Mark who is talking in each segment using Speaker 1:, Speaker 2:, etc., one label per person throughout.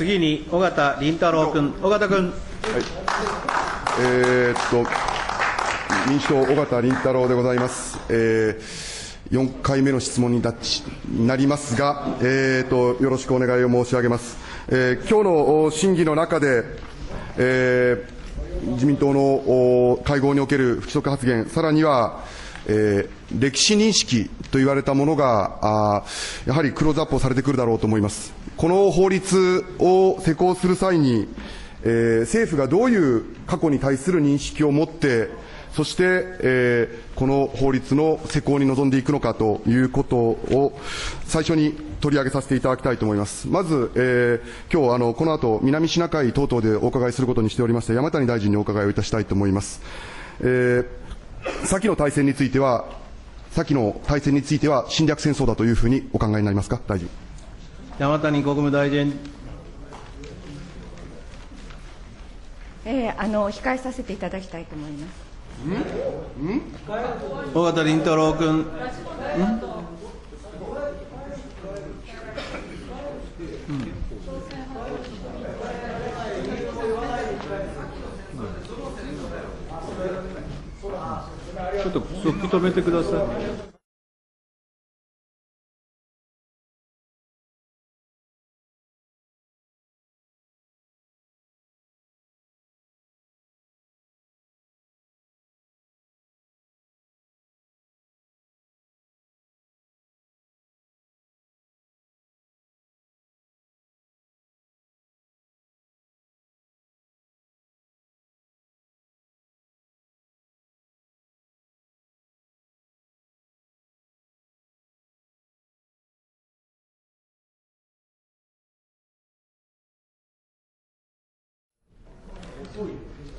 Speaker 1: 次に尾形凛太郎君、尾形君。
Speaker 2: えーっと、民主党、尾形凛太郎でございます。えー4回目の質問になちなりますが、えーと、よろしくお願いを申し上げます。えー今日のお審議の中で、えー自民党のお会合における不規則発言、さらには、えー歴史認識と言われたものが、あーやはりクローズアップをされてくるだろうと思います。この法律を施行する際に、えー政府がどういう過去に対する認識を持って、そして、えーこの法律の施行に臨んでいくのかということを最初に取り上げさせていただきたいと思います。まず、えー今日あのこの後南シナ海等々でお伺いすることにしておりまして、山谷大臣にお伺いをいたしたいと思います。えー先の大戦については、先の大戦については侵略戦争だというふうにお考えになりますか、大臣。
Speaker 1: 山谷国務大臣。
Speaker 3: えーあの控えさせていただきたいと思います。
Speaker 1: 尾形凛太郎君。ちょっとそっき止めてください。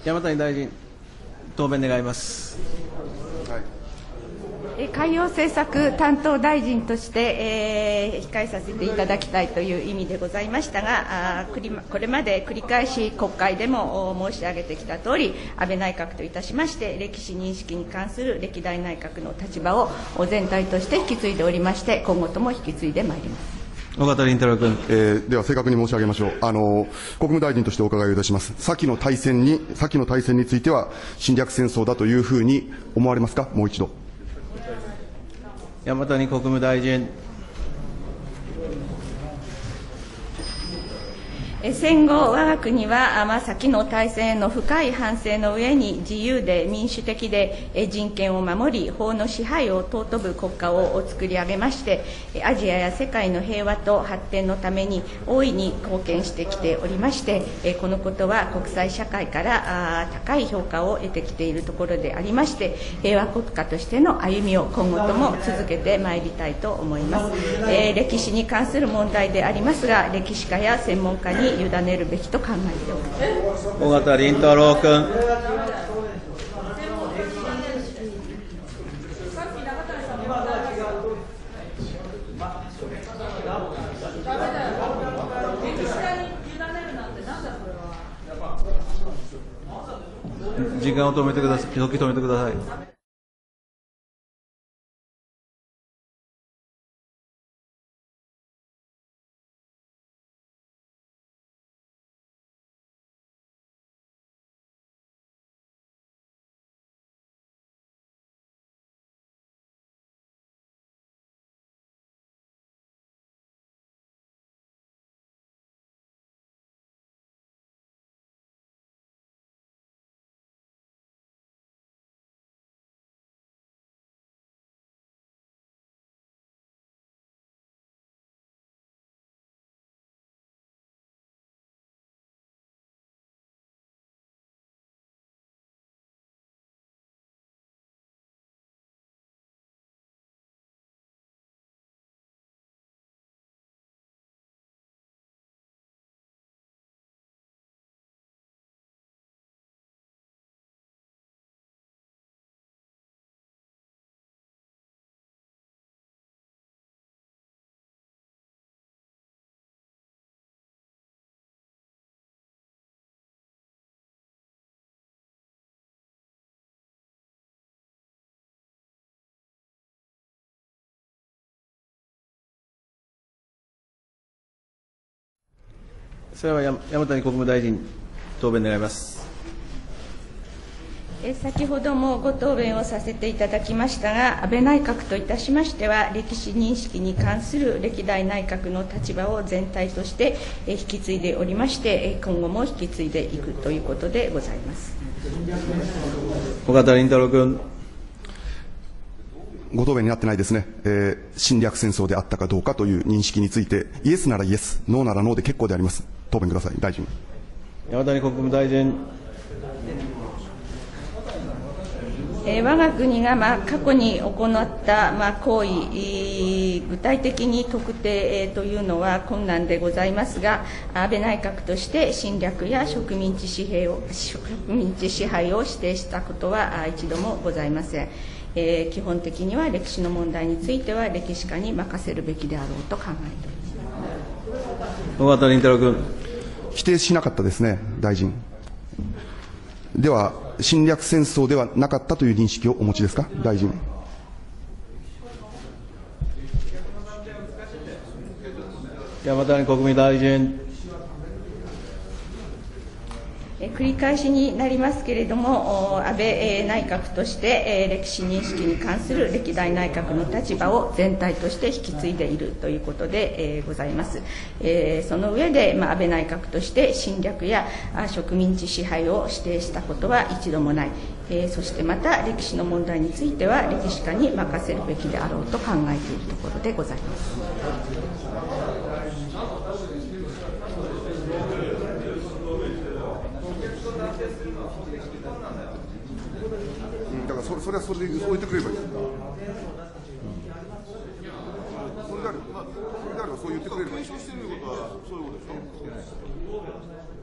Speaker 1: 山谷大臣、答弁願います。
Speaker 3: 海洋政策担当大臣として、えー控えさせていただきたいという意味でございましたが、あこれまで繰り返し国会でも申し上げてきたとおり、安倍内閣といたしまして、歴史認識に関する歴代内閣の立場を全体として引き継いでおりまして、今後とも引き継いでまいります。
Speaker 1: 尾形凛太郎君。
Speaker 2: えーでは正確に申し上げましょう。あの、国務大臣としてお伺いをいたします。先の大戦に、先の大戦については侵略戦争だというふうに思われますか？もう一度。
Speaker 1: 山谷国務大臣。
Speaker 3: 戦後、我が国は、まあ、先の大戦への深い反省の上に、自由で民主的で人権を守り、法の支配を尊ぶ国家をお作り上げまして、アジアや世界の平和と発展のために大いに貢献してきておりまして、このことは国際社会から高い評価を得てきているところでありまして、平和国家としての歩みを今後とも続けてまいりたいと思います。え歴史に関する問題でありますが、歴史家や専門家に委ねるべきと考えております。
Speaker 1: 尾形凛太郎君。時間を止めてください。時止めてください。それは山山谷国務大臣、答弁願います。
Speaker 3: えー先ほどもご答弁をさせていただきましたが、安倍内閣といたしましては、歴史認識に関する歴代内閣の立場を全体としてえー引き継いでおりまして、えー今後も引き継いでいくということでございます。
Speaker 1: 尾形凛太郎君。
Speaker 2: ご答弁になってないですね、えー侵略戦争であったかどうかという認識について、イエスならイエス、ノーならノーで結構であります。答弁ください、大臣。
Speaker 1: 山谷国務大臣。
Speaker 3: えー我が国が、まあ、過去に行った、まあ、行為、えー具体的に特定、えーというのは困難でございますが、安倍内閣として侵略や植民地支配を植民地支配を指定したことはあ一度もございません。えー基本的には歴史の問題については歴史家に任せるべきであろうと考えております。
Speaker 1: 尾形凛太郎君。
Speaker 2: 否定しなかったですね、大臣。では、侵略戦争ではなかったという認識をお持ちですか、大臣。
Speaker 1: 山谷国務大臣。
Speaker 3: 繰り返しになりますけれども、安倍内閣として、歴史認識に関する歴代内閣の立場を全体として引き継いでいるということで、ございます。その上で、安倍内閣として侵略や植民地支配を指定したことは一度もない。そしてまた歴史の問題については歴史家に任せるべきであろうと考えているところでございます。
Speaker 2: だからそそれはそれでそう言ってくればいい。うんそれであれば、まあ、それであればそう言ってくれればいい検証。
Speaker 4: してることはそういうことでしょ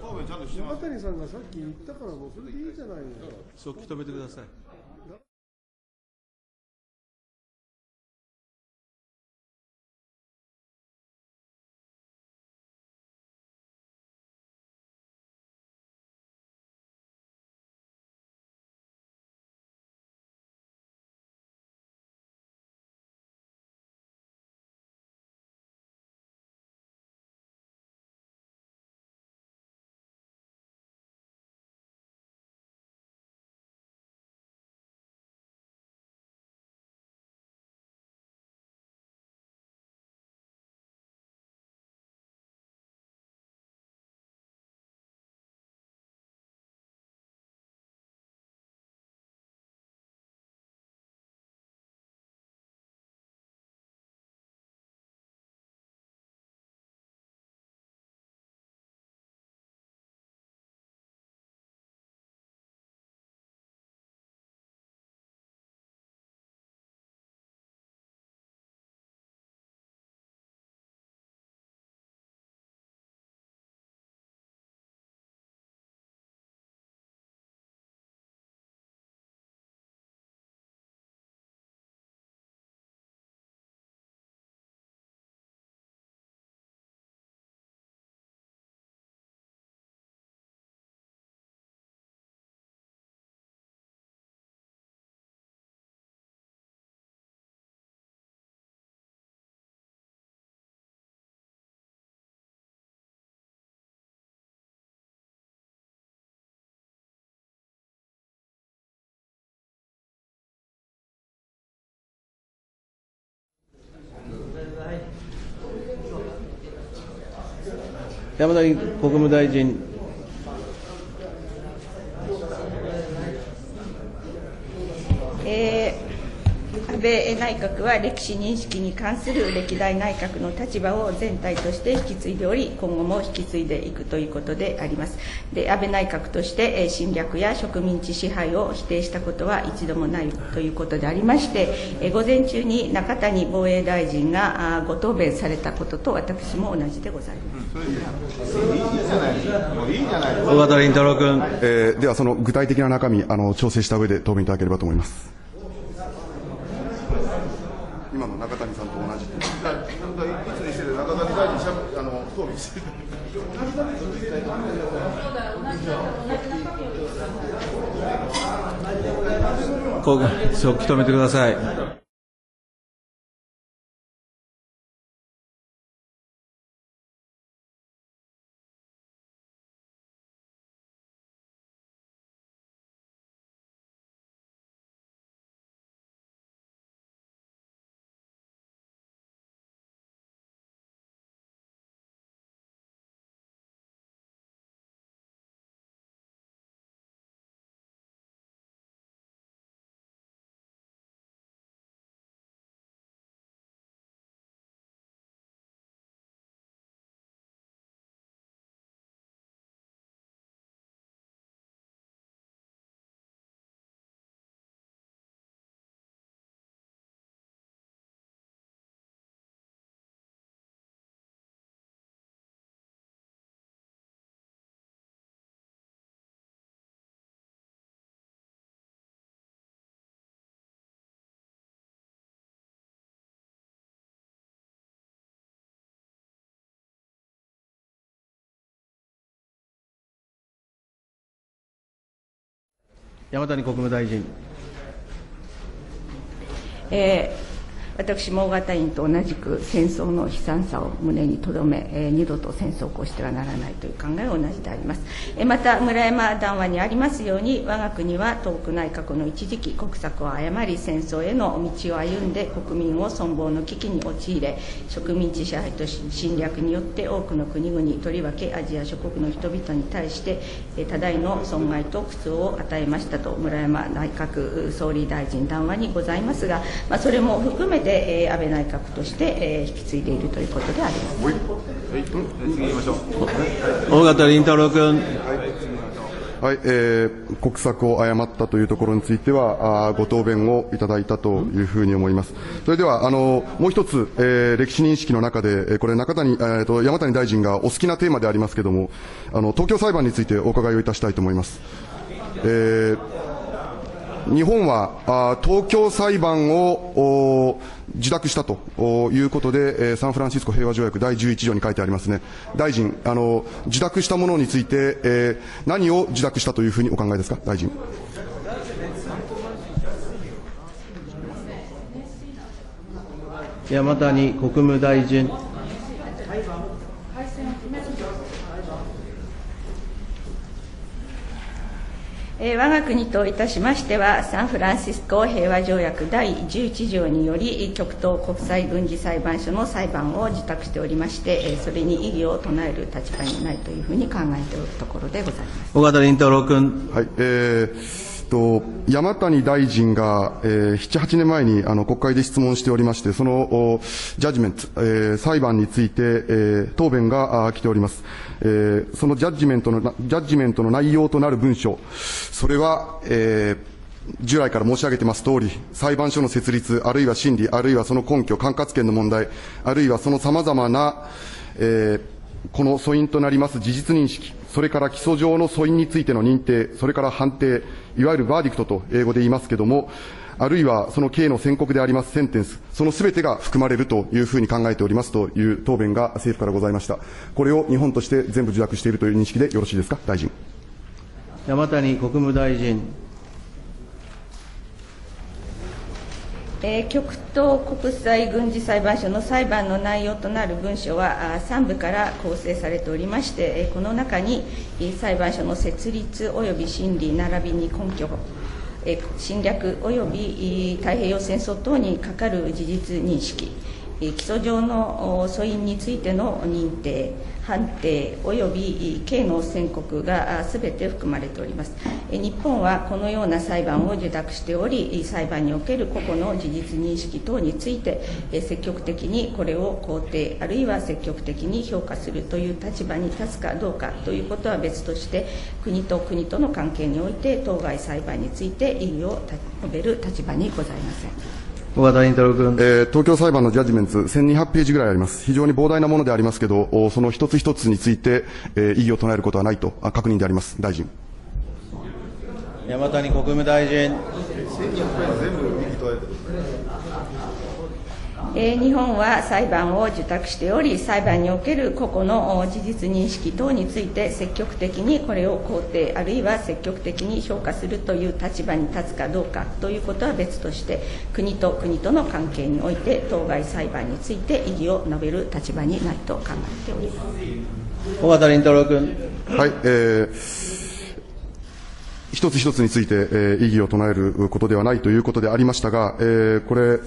Speaker 4: 答弁ちゃんとしてます
Speaker 5: 中谷さんがさっき言ったからもうそれでいいじゃないの
Speaker 1: 早期止めてください。山田国務大臣。
Speaker 3: えー安倍内閣は歴史認識に関する歴代内閣の立場を全体として引き継いでおり、今後も引き継いでいくということであります。で、安倍内閣としてえー侵略や植民地支配を否定したことは一度もないということでありまして、えー午前中に中谷防衛大臣がご答弁されたことと私も同じでございます。
Speaker 4: もういいじゃない
Speaker 1: 尾形凛太郎君。
Speaker 2: えーでは、その具体的な中身、あの調整した上で答弁いただければと思います。今の中谷さんと同じっていう
Speaker 4: だいつにしてで中谷大臣しゃべあの答弁して
Speaker 1: こう早期止めてください。山谷国務大臣。
Speaker 3: えー私も大型員と同じく戦争の悲惨さを胸に留め、えー二度と戦争を起こしてはならないという考えは同じであります。えーまた、村山談話にありますように、我が国は東北内閣の一時期国策を誤り、戦争への道を歩んで国民を存亡の危機に陥れ、植民地支配と侵略によって多くの国々、とりわけアジア諸国の人々に対して、えー多大の損害と苦痛を与えましたと、村山内閣総理大臣談話にございますが、まあ、それも含めて、えー安倍内閣として、えー引き継いでいるということであります。
Speaker 1: 次行きましょう。大型林太郎君。
Speaker 2: はい、えー国策を誤ったというところについては、あーご答弁をいただいたというふうに思います。それでは、あの、もう一つ、えー歴史認識の中で、えーこれ中谷、えーと、山谷大臣がお好きなテーマでありますけれども、あの、東京裁判についてお伺いをいたしたいと思います。えー日本は東京裁判をお受諾したということで、サンフランシスコ平和条約第11条に書いてありますね。大臣、あの、受諾したものについて、えー何を受諾したというふうにお考えですか、大臣。
Speaker 1: 山谷国務大臣。
Speaker 3: えー我が国といたしましては、サンフランシスコ平和条約第11条により、極東国際軍事裁判所の裁判を受託しておりまして、えーそれに異議を唱える立場にないというふうに考えておるところでございます。
Speaker 1: 大型林太郎君。
Speaker 2: はい、えーと、山谷大臣が、えー、7、8年前にあの国会で質問しておりまして、そのおジャッジメント、えー裁判について、えー答弁が来ております。えーそのジャッジメントの、ジャッジメントの内容となる文書、それは、えー従来から申し上げてます通り、裁判所の設立、あるいは審理、あるいはその根拠、管轄権の問題、あるいはその様々な、えーこの素因となります事実認識、それから基礎上の素因についての認定、それから判定、いわゆるバーディクトと英語で言いますけれども、あるいはその刑の宣告でありますセンテンス、そのすべてが含まれるというふうに考えておりますという答弁が政府からございました。これを日本として全部受諾しているという認識でよろしいですか、大臣。
Speaker 1: 山谷国務大臣。
Speaker 3: えー極東国際軍事裁判所の裁判の内容となる文書はあ3部から構成されておりまして、えーこの中にえー裁判所の設立及び審理並びに根拠、えー侵略及び太平洋戦争等にかかる事実認識、基礎上のお素因についての認定、判定及び刑の宣告がすべて含まれております。日本はこのような裁判を受諾しており、裁判における個々の事実認識等について、積極的にこれを肯定、あるいは積極的に評価するという立場に立つかどうかということは別として、国と国との関係において、当該裁判について異議を述べる立場にございません。
Speaker 1: 大型林太郎君。
Speaker 2: えー東京裁判のジャッジメント1200ページぐらいあります。非常に膨大なものでありますけど、おその一つ一つについて、えー異議を唱えることはないとあ確認であります。大臣。
Speaker 1: 山谷国務大臣。
Speaker 3: えー日本は裁判を受託しており、裁判における個々のお事実認識等について積極的にこれを肯定、あるいは積極的に評価するという立場に立つかどうかということは別として、国と国との関係において、当該裁判について異議を述べる立場にないと考えております。
Speaker 1: 大型林太郎君。
Speaker 2: はい、えー一つ一つについて、えー異議を唱えることではないということでありましたが、えーこれ、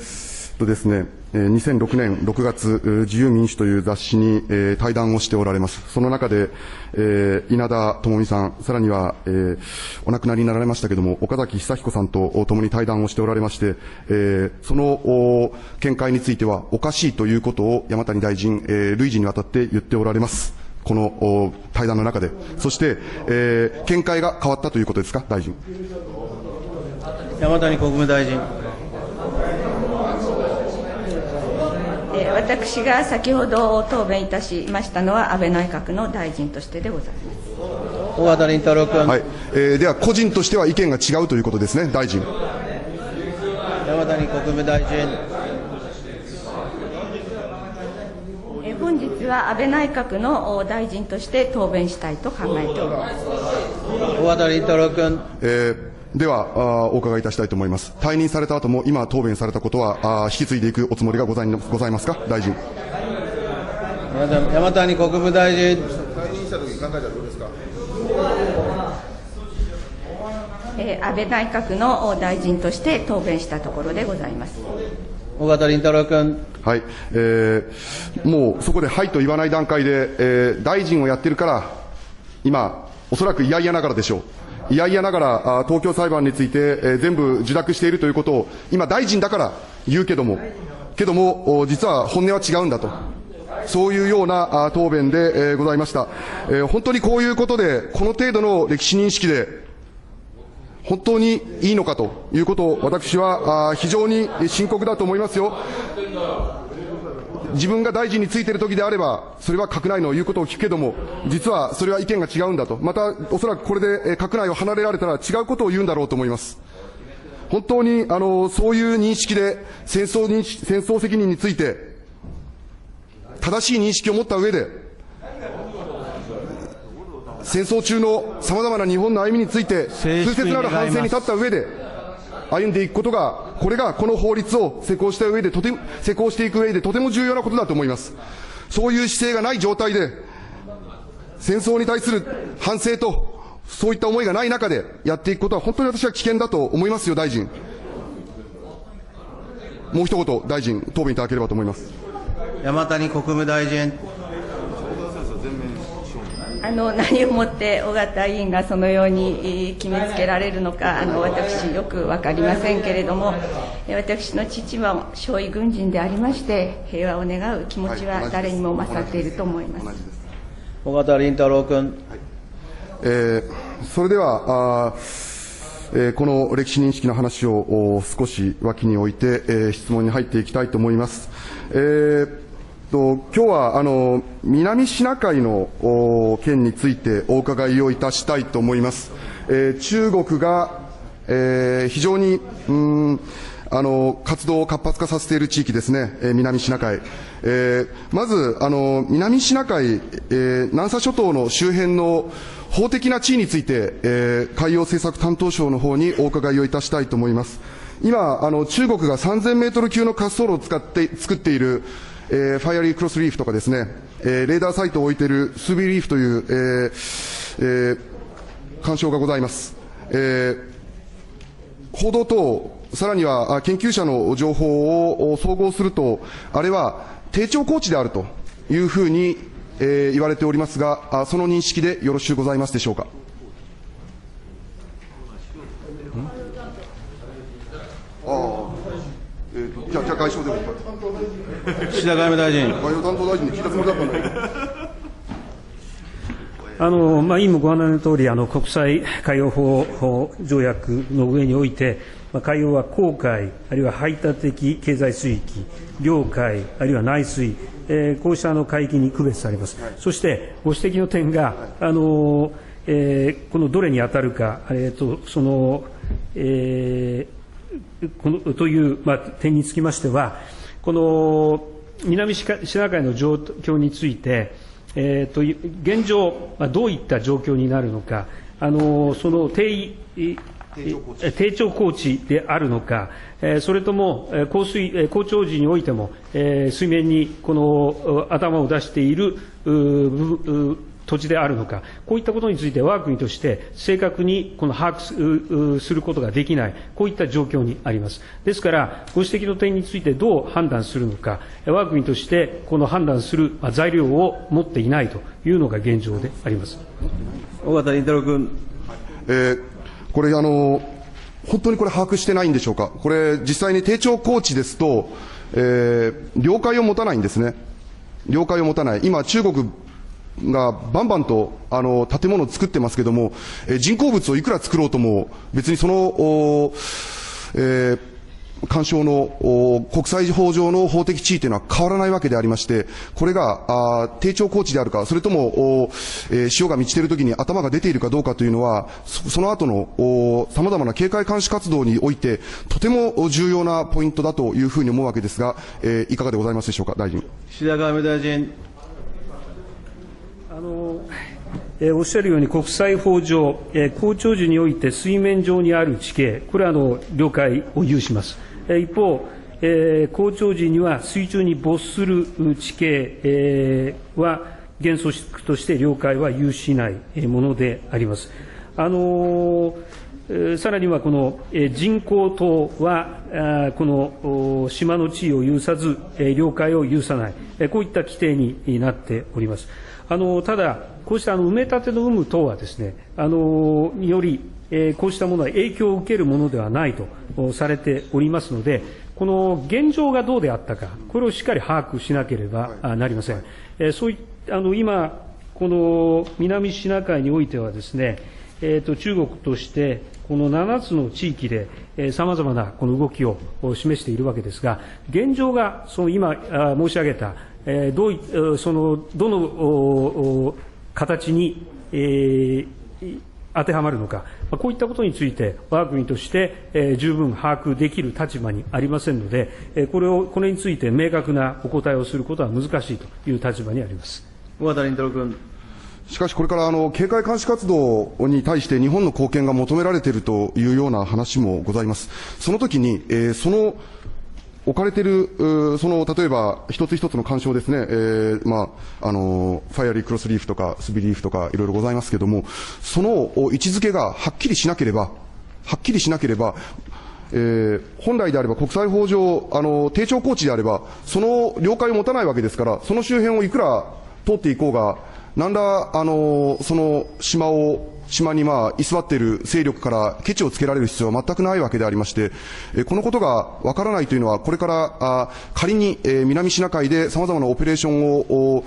Speaker 2: とですね、2006年6月、自由民主という雑誌に、えー対談をしておられます。その中で、えー稲田朋美さん、さらには、えーお亡くなりになられましたけれども、岡崎久彦さんと共に対談をしておられまして、えその見解については、おかしいということを山谷大臣、えー累次にわたって言っておられます。この対談の中で、そして、え見解が変わったということですか、大臣。
Speaker 1: 山谷国務大臣。
Speaker 3: えー私が先ほど答弁いたしましたのは、安倍内閣の大臣としてでございます。
Speaker 1: 大型林太郎君。
Speaker 2: はい。えーでは、個人としては意見が違うということですね、大臣。
Speaker 1: 山谷国務大臣。
Speaker 3: えー本日は安倍内閣のお大臣として答弁したいと考えております。
Speaker 1: 大型林太郎君。
Speaker 2: えーでは、あお伺いいたしたいと思います。退任された後も、今答弁されたことは、あ引き継いでいくおつもりがございございますか、大臣。
Speaker 1: 山谷国務大臣。
Speaker 4: 退任した時に考えたらどうですか？
Speaker 3: えー安倍内閣の大臣として答弁したところでございます。
Speaker 1: 尾形凛太郎君。
Speaker 2: はい、えーもうそこではいと言わない段階で、えー大臣をやってるから、今、おそらく嫌々ながらでしょう。嫌々ながら、東京裁判について、全部受諾しているということを、今大臣だから言うけども、けども、実は本音は違うんだと。そういうような答弁で、ございました、本当にこういうことで、この程度の歴史認識で、本当にいいのかということを私は非常に深刻だと思いますよ。自分が大臣についている時であれば、それは閣内の言うことを聞くけども、実はそれは意見が違うんだと。また、おそらくこれでえー閣内を離れられたら違うことを言うんだろうと思います。本当に、あの、そういう認識で戦争に、戦争責任について、正しい認識を持った上で、戦争中の様々な日本の歩みについて、痛切なる反省に立った上で、歩んでいくことが、これがこの法律を施行した上で、とて、施行していく上でとても重要なことだと思います。そういう姿勢がない状態で、戦争に対する反省と、そういった思いがない中でやっていくことは本当に私は危険だと思いますよ、大臣。もう一言、大臣、答弁いただければと思います。
Speaker 1: 山谷国務大臣。
Speaker 3: あの何をもって尾形委員がそのようにえー決めつけられるのか、あの私、よく分かりませんけれども、えー私の父は少尉軍人でありまして、平和を願う気持ちは誰にも勝っていると思います。
Speaker 2: 同じです
Speaker 1: 尾形凛太郎君。
Speaker 2: えーそれでは、あーえーこの歴史認識の話をお少し脇に置いて、えー質問に入っていきたいと思います。えーと今日はあの南シナ海の件についてお伺いをいたしたいと思います。えー中国が、えー非常にうんあの活動を活発化させている地域ですね、えー南シナ海。えーまずあの南シナ海、えー南沙諸島の周辺の法的な地位について、えー海洋政策担当省の方にお伺いをいたしたいと思います。今、あの中国が3000メートル級の滑走路を使って作っている、えーファイアリークロスリーフとかですね、えーレーダーサイトを置いているスビーリーフという、えーえー干渉がございます。えー報道等、さらには研究者の情報を総合すると、あれは低調高地であるというふうに、えー言われておりますが、その認識でよろしゅうございますでしょうか。ああ、えー、じゃあ、じゃあ外相でも。
Speaker 1: 岸田外務大臣。
Speaker 2: 外務担当大臣に聞いたつもりだったんだけど。
Speaker 6: あのまあ、委員もご案内の通り、あの国際海洋法条約の上において、まあ、海洋は公海、あるいは排他的経済水域、領海、あるいは内水、えーこうしたの海域に区別されます。そして、ご指摘の点が、あのえーこのどれに当たるか、えーとそのえーこのという、まあ、点につきましては、この南シナ海の状況について、えー、と現状、まあ、どういった状況になるのか、あのその低え低調高地であるのか、えーそれともえー高水、えー高潮時においても、えー水面にこのう頭を出しているう部う土地であるのか、こういったことについて我が国として正確にこの把握することができない、こういった状況にあります。ですから、ご指摘の点についてどう判断するのか、我が国としてこの判断するまあ材料を持っていないというのが現状であります。
Speaker 1: 尾形凛太郎君。
Speaker 2: えーこれあの、本当にこれ把握してないんでしょうか。これ実際に低調高地ですと、えー領海を持たないんですね。領海を持たない。今中国がバンバンとあの建物を作ってますけども、え人工物をいくら作ろうとも別にその、えー干渉の国際法上の法的地位というのは変わらないわけでありまして、これが低調高地であるか、それとも、えー潮が満ちているときに頭が出ているかどうかというのは、そその後のさまざまな警戒監視活動において、とても重要なポイントだというふうに思うわけですが、えーいかがでございますでしょうか、大臣。
Speaker 1: 岸田外務大臣。
Speaker 6: あのえおっしゃるように国際法上、えー高潮時において水面上にある地形、これはあの了解を有します。え一方、えー高潮時には水中に没する地形、えーは原則として了解は有しないものであります。あのさらにはこの人工島は、この島の地位を有さず、え領海を有さない、こういった規定になっております。あのただ、こうしたあの埋め立ての有無等はですね、あのにより、えーこうしたものは影響を受けるものではないとおされておりますので、この現状がどうであったか、これをしっかり把握しなければあなりません。えーそういあの今、この南シナ海においてはですね、えーと中国として、この7つの地域でさまざまなこの動きをお示しているわけですが、現状がその今あ申し上げた、えーどういえーそのどの形に、えー当てはまるのか、まあこういったことについて、我が国として、えー十分把握できる立場にありませんので、えーこれをこれについて明確なお答えをすることは難しいという立場にあります。
Speaker 1: 尾形凛太郎君。
Speaker 2: しかしこれからあの警戒監視活動に対して日本の貢献が求められているというような話もございます。その時に、えーその置かれている、その、例えば、一つ一つの干渉ですね、えーまあ、あの、ファイアリークロスリーフとか、スビリーフとか、いろいろございますけれども、その位置づけがはっきりしなければ、はっきりしなければ、えー本来であれば国際法上、あの、低調高地であれば、その了解を持たないわけですから、その周辺をいくら通っていこうが、なんら、あの、その島を、島にまあ居座っている勢力からケチをつけられる必要は全くないわけでありまして、えーこのことがわからないというのは、これからあ仮に、えー南シナ海で様々なオペレーションを、お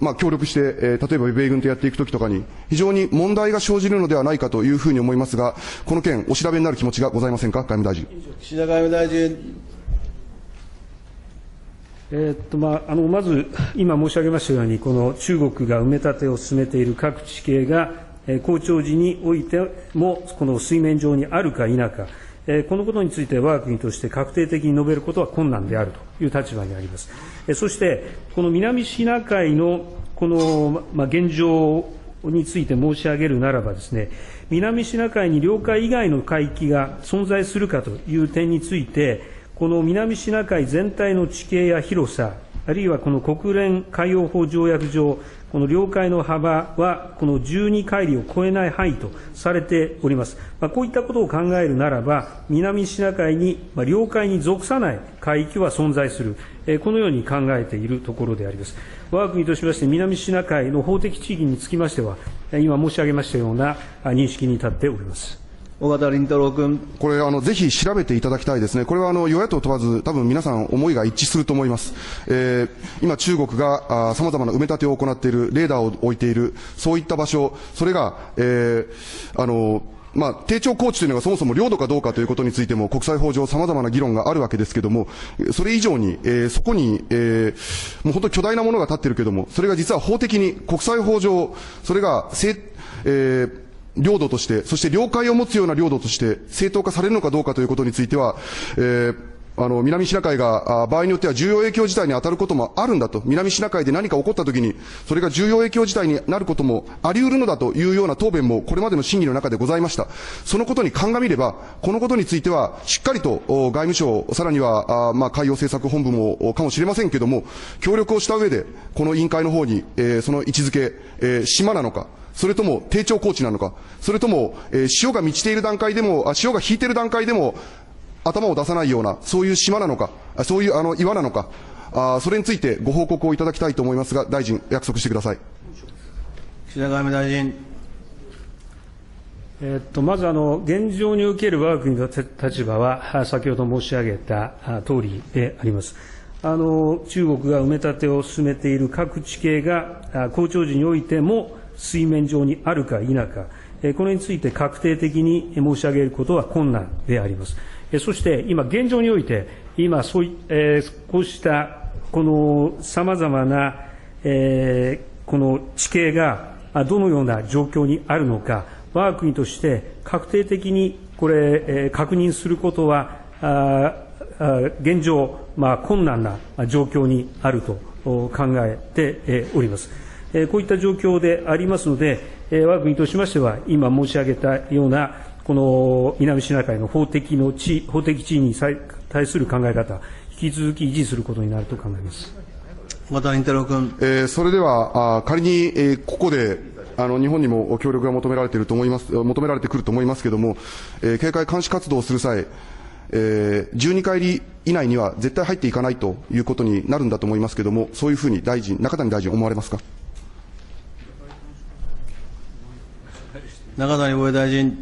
Speaker 2: まあ、協力して、えー例えば米軍とやっていくときとかに、非常に問題が生じるのではないかというふうに思いますが、この件、お調べになる気持ちがございませんか、外務大臣。
Speaker 1: 岸田外務大臣。
Speaker 6: えーっとまあ、あのまず、今申し上げましたように、この中国が埋め立てを進めている各地形が、えー、高潮時においても、この水面上にあるか否か、このことについて我が国として確定的に述べることは困難であるという立場にあります。そして、この南シナ海のこの、現状について申し上げるならばですね、南シナ海に領海以外の海域が存在するかという点について、この南シナ海全体の地形や広さ、あるいはこの国連海洋法条約上、この領海の幅はこの12海里を超えない範囲とされております。まあ、こういったことを考えるならば、南シナ海に、まあ、領海に属さない海域は存在する、えーこのように考えているところであります。我が国としまして、南シナ海の法的地域につきましては、今申し上げましたような認識に立っております。
Speaker 1: 尾形凛太郎君。
Speaker 2: これ、あの、ぜひ調べていただきたいですね。これは、あの、与野党問わず、多分皆さん思いが一致すると思います。えー今、中国が、あ様々な埋め立てを行っている、レーダーを置いている、そういった場所、それが、えーあの、まあ、低調高地というのがそもそも領土かどうかということについても国際法上様々な議論があるわけですけれども、それ以上に、えーそこに、えーもう本当巨大なものが立っているけれども、それが実は法的に国際法上、それが、えー領土として、そして領海を持つような領土として正当化されるのかどうかということについては、えーあの、南シナ海が、あ場合によっては重要影響事態に当たることもあるんだと。南シナ海で何か起こったときに、それが重要影響事態になることもあり得るのだというような答弁も、これまでの審議の中でございました。そのことに鑑みれば、このことについては、しっかりと、外務省、さらには、あまあ、海洋政策本部も、かもしれませんけれども、協力をした上で、この委員会の方に、えーその位置づけ、えー島なのか、それとも低調高地なのか、それとも、えー潮が満ちている段階でも、あ潮が引いている段階でも、頭を出さないような、そういう島なのか、あそういうあの岩なのか、あそれについてご報告をいただきたいと思いますが、大臣、約束してください。
Speaker 1: 岸田外務大臣。
Speaker 6: えーっと、まずあの、現状における我が国のて立場は、あ先ほど申し上げたあ通りであります。あの、中国が埋め立てを進めている各地形が、あ高潮時においても水面上にあるか否か、えこれについて確定的に申し上げることは困難であります。えそして今現状において、今そうい、えーこうしたこの様々な、えーこの地形があどのような状況にあるのか、我が国として確定的にこれ、えー確認することは、ああ現状、まあ、困難な状況にあると考えてえおります。えーこういった状況でありますので、えー我が国としましては、今申し上げたような、この南シナ海の法的の地位、法的地位に対する考え方、引き続き維持することになると考えます。
Speaker 1: 小形倫太郎君。
Speaker 2: えーそれでは、あー仮に、えーここで、あの、日本にも協力が求められていると思います、求められてくると思いますけれども、えー警戒監視活動をする際、えー12回り以内には絶対入っていかないということになるんだと思いますけれども、そういうふうに大臣、中谷大臣思われますか？
Speaker 1: 中谷防衛大臣。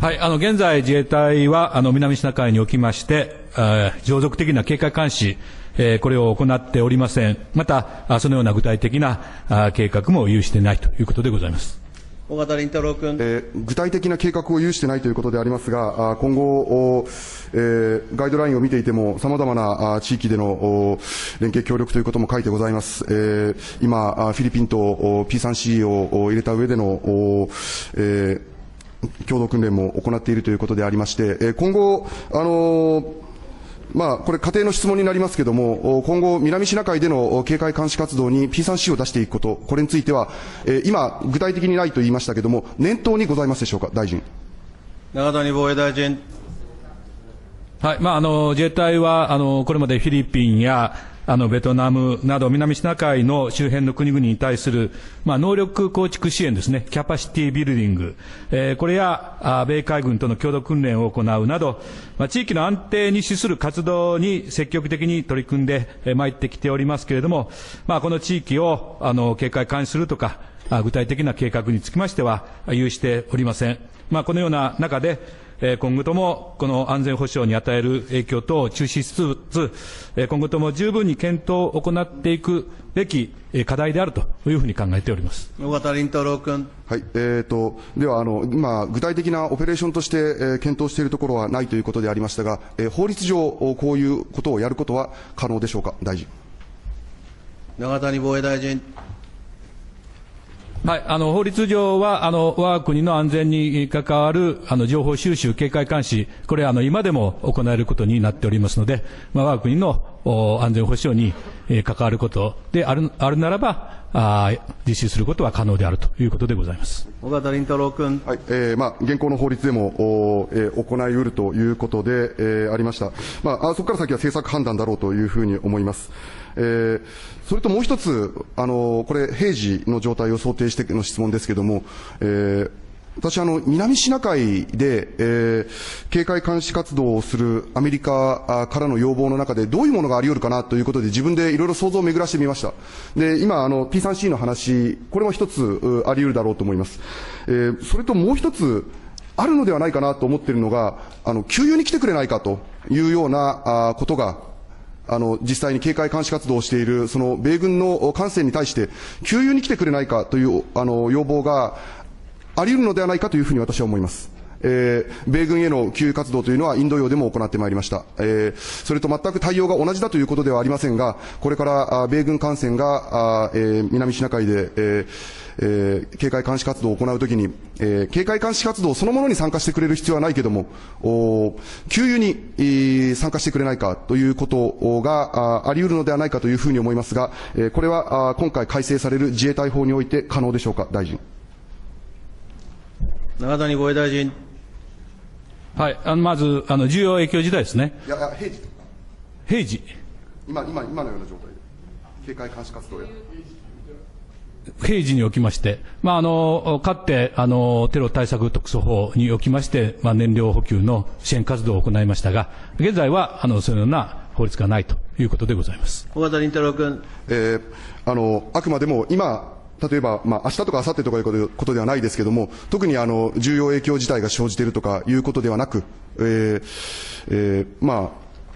Speaker 7: はい、あの現在、自衛隊はあの南シナ海におきまして、えー常続的な警戒監視、えーこれを行っておりません、また、あそのような具体的なあ計画も有していないということでございます。
Speaker 1: 小形倫太郎君。
Speaker 2: えー具体的な計画を有していないということでありますが、あ今後、おえーガイドラインを見ていても、さまざまなあ地域でのお連携協力ということも書いてございます。えー今、フィリピンとお P3C をお入れた上での、おえー共同訓練も行っているということでありまして、えー今後、あのーまあ、これ、仮定の質問になりますけれども、お今後、南シナ海でのお警戒監視活動に P3C を出していくこと、これについては、えー今、具体的にないと言いましたけれども、念頭にございますでしょうか、大臣。
Speaker 1: 中谷防衛大臣。
Speaker 7: はいまあ、あの自衛隊はあのこれまでフィリピンやあのベトナムなど南シナ海の周辺の国々に対する、まあ、能力構築支援ですね、キャパシティビルディング、えーこれやあ米海軍との共同訓練を行うなど、まあ、地域の安定に資する活動に積極的に取り組んでえーまいってきておりますけれども、まあ、この地域をあの警戒監視するとか、具体的な計画につきましては、有しておりません。まあ、このような中で、えー今後ともこの安全保障に与える影響等を注視しつつ、えー今後とも十分に検討を行っていくべきえー課題であるというふうに考えております。
Speaker 1: 小形倫太郎君。
Speaker 2: はい、えー、と、では、あの、今、具体的なオペレーションとして、えー検討しているところはないということでありましたが、えー法律上、おこういうことをやることは可能でしょうか、大臣。
Speaker 1: 中谷防衛大臣。
Speaker 7: はい、あの法律上はあの我が国の安全に関わるあの情報収集、警戒監視、これあの今でも行えることになっておりますので、まあ、我が国のお安全保障に、えー関わることであるあるならばあー、実施することは可能であるということでございます。
Speaker 1: 小形倫太郎君。
Speaker 2: はい、えーまあ、現行の法律でも、おえー行いうるということで、えーありました。まあ、あそこから先は政策判断だろうというふうに思います。えーそれともう一つ、あのこれ、平時の状態を想定しての質問ですけれども、えー私あの、南シナ海で、えー警戒監視活動をするアメリカからの要望の中で、どういうものがあり得るかなということで、自分でいろいろ想像を巡らしてみました。で、今、あの、P3C の話、これも一つあり得るだろうと思います。えーそれともう一つ、あるのではないかなと思っているのが、あの、給油に来てくれないかというようなあことが、あの、実際に警戒監視活動をしている、その、米軍の艦船に対して、給油に来てくれないかという、あの、要望があり得るのではないかというふうに私は思います。えー米軍への給油活動というのはインド洋でも行ってまいりました。えーそれと全く対応が同じだということではありませんが、これから米軍艦船があ、えー南シナ海で、えーえー警戒監視活動を行うときに、えー警戒監視活動そのものに参加してくれる必要はないけども、お給油に、えー参加してくれないかということがああり得るのではないかというふうに思いますが、えーこれはあ今回改正される自衛隊法において可能でしょうか、大臣。
Speaker 1: 中谷防衛大臣。
Speaker 7: はい、あのまず、あの重要影響事態ですね。
Speaker 2: いや、いや平時、
Speaker 7: 平時、
Speaker 2: 今、今、今のような状態で、警戒監視活動や。
Speaker 7: 平時におきまして、まあ、あの、かつて、あの、テロ対策特措法におきまして、まあ、燃料補給の支援活動を行いましたが、現在は、あの、そのような法律がないということでございます。
Speaker 1: 小形倫太郎君。
Speaker 2: えーあの、あくまでも今、例えば、まあ、明日とか明後日とかいうことではないですけども、特にあの、重要影響事態が生じているとかいうことではなく、えーえーま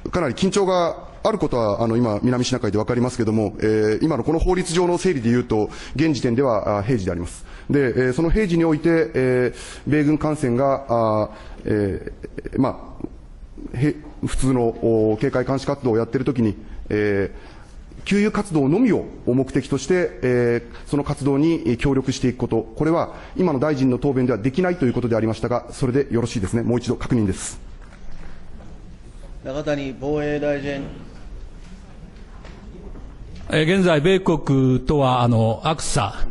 Speaker 2: あ、かなり緊張があることは、あの、今、南シナ海でわかりますけども、えー今のこの法律上の整理で言うと、現時点では平時であります。で、えーその平時において、えー米軍艦船が、あえーまあ、へ普通の警戒監視活動をやっているときに、えー給油活動のみを目的として、えーその活動にえー協力していくこと、これは今の大臣の答弁ではできないということでありましたが、それでよろしいですね。もう一度確認です。
Speaker 1: 中谷防衛大臣。
Speaker 7: えー現在、米国とは、あの、アクサ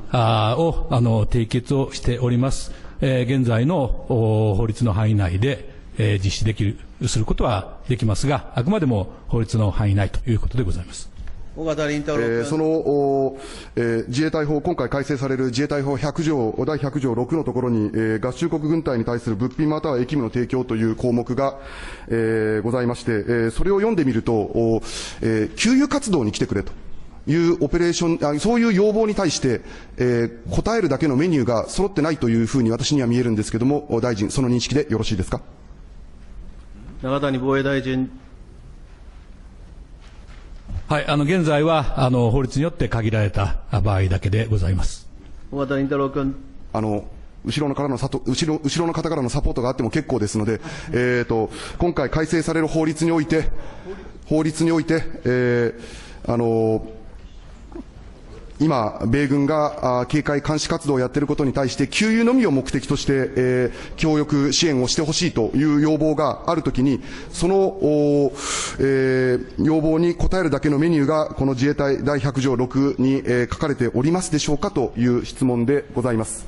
Speaker 7: を、あの、締結をしております。えー現在のお法律の範囲内で、えー実施できる、することはできますが、あくまでも法律の範囲内ということでございます。
Speaker 4: 尾形凛太郎君、
Speaker 2: えーその、おえー自衛隊法、今回改正される自衛隊法100条、第100条6のところに、えー合衆国軍隊に対する物品または役務の提供という項目が、えーございまして、えーそれを読んでみると、おえー給油活動に来てくれと。いうオペレーションあ、そういう要望に対して、えー答えるだけのメニューが揃ってないというふうに私には見えるんですけれども、お大臣、その認識でよろしいですか？
Speaker 4: 永谷防衛大臣、
Speaker 7: はい、あの、現在は、あの、法律によって限られた場合だけでございます。
Speaker 4: 尾形凛太郎君、
Speaker 2: あの、後ろのからのさと後ろ後ろの方からのサポートがあっても結構ですので、えー、と今回改正される法律において、法律において、えーあの今、米軍が警戒監視活動をやっていることに対して、給油のみを目的として、えー協力支援をしてほしいという要望があるときに、その、えー要望に応えるだけのメニューが、この自衛隊第100条6に、えー書かれておりますでしょうかという質問でございます。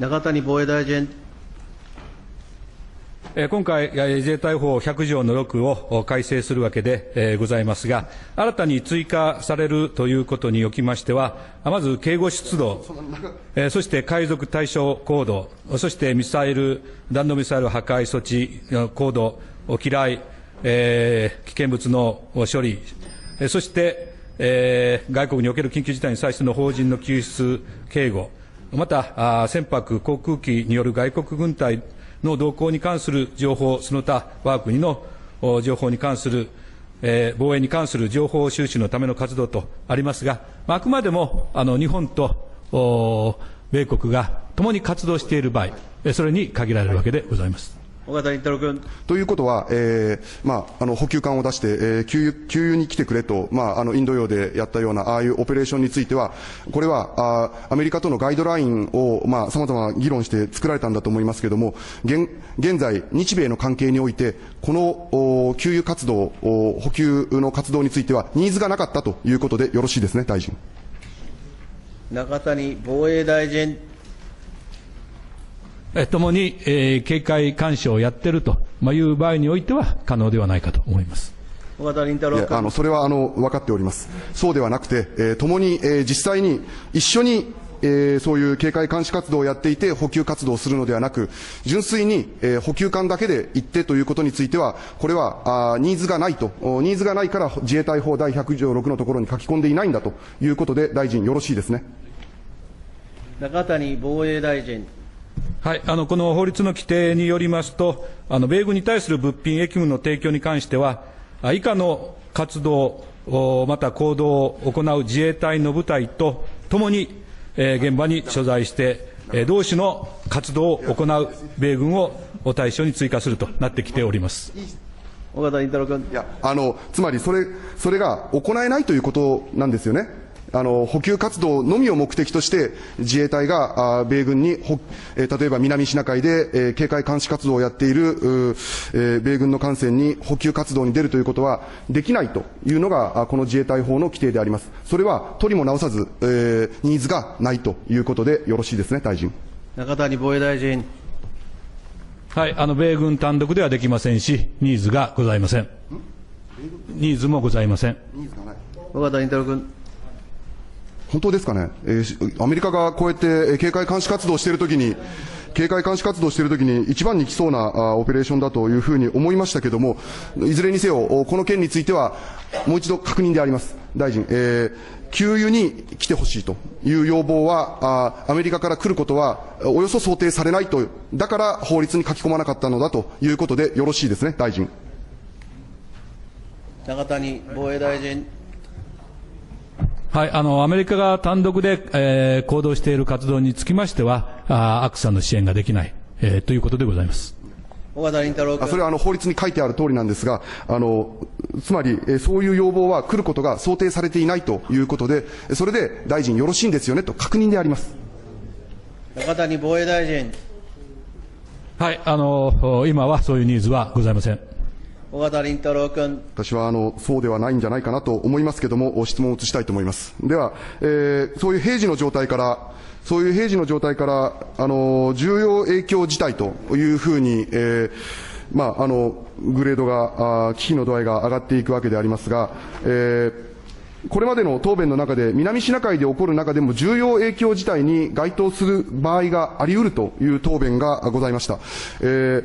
Speaker 4: 永谷防衛大臣、
Speaker 7: 今回、自衛隊法100条の6を改正するわけで、ございますが、新たに追加されるということにおきましては、まず警護出動、そして海賊対象行動、そしてミサイル、弾道ミサイル破壊措置行動、機雷、えー危険物の処理、そして、えー外国における緊急事態に際しての法人の救出、警護、また、船舶、航空機による外国軍隊の動向に関する情報、その他、我が国の情報に関する、えー防衛に関する情報収集のための活動とありますが、あくまでもあの日本と米国が共に活動している場合、それに限られるわけでございます。
Speaker 4: 尾形凛太郎君、
Speaker 2: ということは、えーまあ、あの補給艦を出して、えー給油給油に来てくれと、まあ、あのインド洋でやったような、ああいうオペレーションについては、これはあーアメリカとのガイドラインをさまざ、ま議論して作られたんだと思いますけれども、現現在、日米の関係において、このお給油活動、お補給の活動については、ニーズがなかったということでよろしいですね、大臣。
Speaker 4: 中谷防衛大臣、
Speaker 7: えー共に、えー警戒監視をやっているとまあいう場合においては可能ではないかと思います。
Speaker 4: 尾形凛太郎
Speaker 2: あのそれはあの分かっております、そうではなくて、えー共に、えー実際に一緒に、えーそういう警戒監視活動をやっていて、補給活動をするのではなく、純粋に、えー補給艦だけで行ってということについては、これはあーニーズがないと、おニーズがないから自衛隊法第100条6のところに書き込んでいないんだということで、大臣、よろしいですね。
Speaker 4: 中谷防衛大臣、
Speaker 7: はい、あのこの法律の規定によりますと、あの米軍に対する物品、役務の提供に関しては、あ以下の活動、おまた行動を行う自衛隊の部隊とともに、えー現場に所在して、えー同種の活動を行う米軍を対象に追加するとなってきております。
Speaker 4: 尾形凛太郎君、
Speaker 2: いや、あの、つまりそれ、それが行えないということなんですよね。あの、補給活動のみを目的として、自衛隊が、あ米軍に、ほえー例えば南シナ海で、えー警戒監視活動をやっている、えー米軍の艦船に補給活動に出るということはできないというのが、あこの自衛隊法の規定であります。それは取りも直さず、えーニーズがないということでよろしいですね、大臣。
Speaker 4: 中谷防衛大臣、
Speaker 7: はい、あの米軍単独ではできませんし、ニーズがございません。ニーズもございません。
Speaker 4: 尾形凛太郎君、
Speaker 2: 本当ですかね、えーアメリカがこうやって警戒監視活動しているときに、警戒監視活動しているときに、一番に来そうなあオペレーションだというふうに思いましたけれども、いずれにせよ、この件については、もう一度確認であります、大臣、えー給油に来てほしいという要望はあ、アメリカから来ることは、およそ想定されないと、だから法律に書き込まなかったのだということでよろしいですね、大臣。
Speaker 4: 中谷防衛大臣、
Speaker 7: はい、あの、アメリカが単独で、えー行動している活動につきましては、あーアクサの支援ができない、えーということでございます。
Speaker 4: 尾形凛太郎君、
Speaker 2: あそれはあの法律に書いてある通りなんですが、あのつまり、えーそういう要望は来ることが想定されていないということで、それで大臣、よろしいんですよねと確認であります。
Speaker 4: 中谷防衛大臣、
Speaker 7: はい、あの、今はそういうニーズはございません。
Speaker 8: 尾形凛太郎君。
Speaker 2: 私はあのそうではないんじゃないかなと思いますけども、質問を移したいと思います。では、えーそういう平時の状態から、そういう平時の状態から、あの重要影響事態というふうに、えーまあ、あのグレードが、あー危機の度合いが上がっていくわけでありますが、えーこれまでの答弁の中で、南シナ海で起こる中でも重要影響事態に該当する場合があり得るという答弁がございました。えー